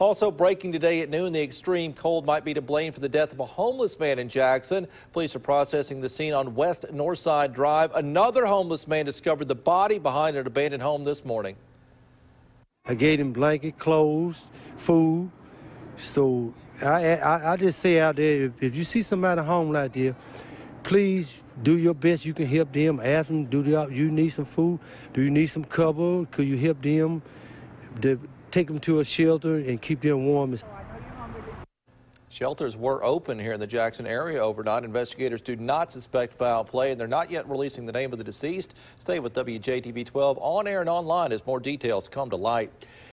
Also breaking today at noon, the extreme cold might be to blame for the death of a homeless man in Jackson. Police are processing the scene on West Northside Drive. Another homeless man discovered the body behind an abandoned home this morning. I gave him blanket, clothes, food. So I, I, I just say out there, if, if you see somebody home like there, please do your best. You can help them. Ask them, do you need some food? Do you need some cover? Could you help them? The, take them to a shelter and keep them warm. Shelters were open here in the Jackson area overnight. Investigators do not suspect foul play, and they're not yet releasing the name of the deceased. Stay with WJTV 12 on air and online as more details come to light.